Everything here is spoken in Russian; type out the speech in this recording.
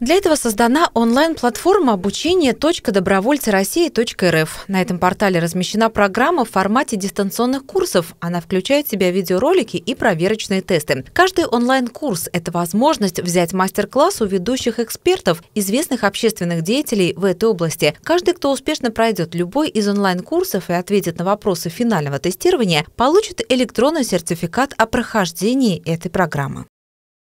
Для этого создана онлайн-платформа обучения .добровольцероссии.рф. На этом портале размещена программа в формате дистанционных курсов. Она включает в себя видеоролики и проверочные тесты. Каждый онлайн-курс – это возможность взять мастер-класс у ведущих экспертов, известных общественных деятелей в этой области. Каждый, кто успешно пройдет любой из онлайн-курсов и ответит на вопросы финального тестирования, получит электронный сертификат о прохождении этой программы.